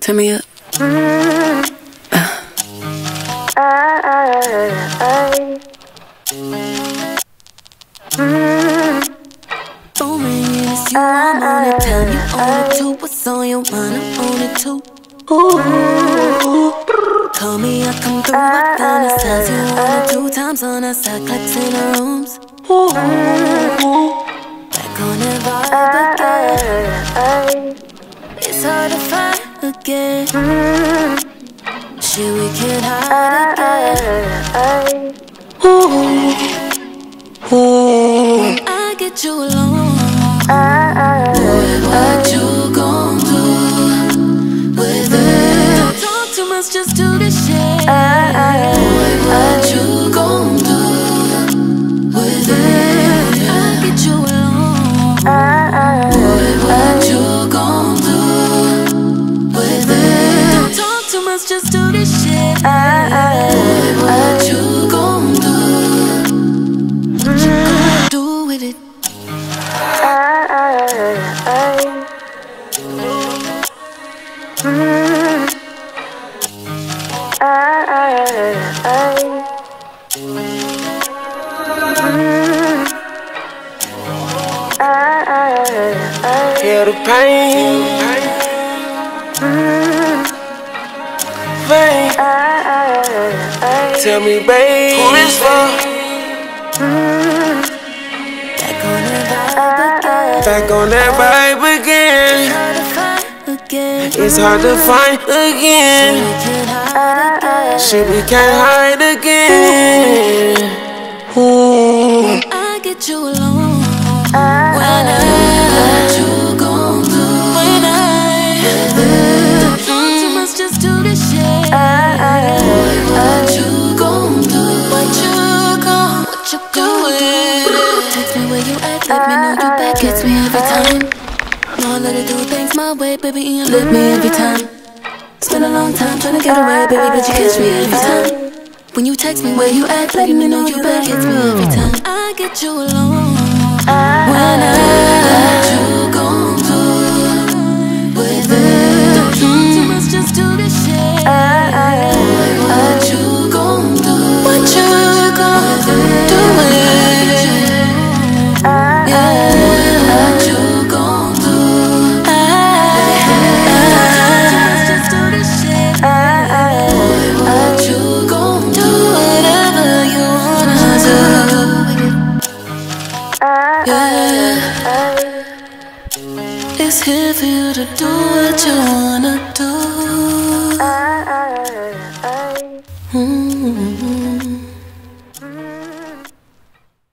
Turn me up. Phone ringing, it's you, I'm on it. Tell you on it. What's on your mind? I'm on it. Call me, I come through. I fantasize you two times on our side, clicks in the rooms. Back on that vibe again. Shit, we can't hide again. Ooh. Ooh. I get you alone. Too just do the shit. Boy, what you gon' do? What you gon' do with it? Feel the pain. Pain. Tell me, babe, who this for? Back on that vibe again. Back on that vibe again. Hard to find again. It's hard to find again. We can't hide again. Shit, we can't hide again. Ooh. I get you alone. Let me know you back. Gets me every time. No, I let it do things my way, baby, and you lift me every time. Spend a long time trying to get away, baby, but you catch me every time. When you text me where you at, letting me know you back, gets me every time. I get you alone. When I For you to do what you wanna do. Mm-hmm.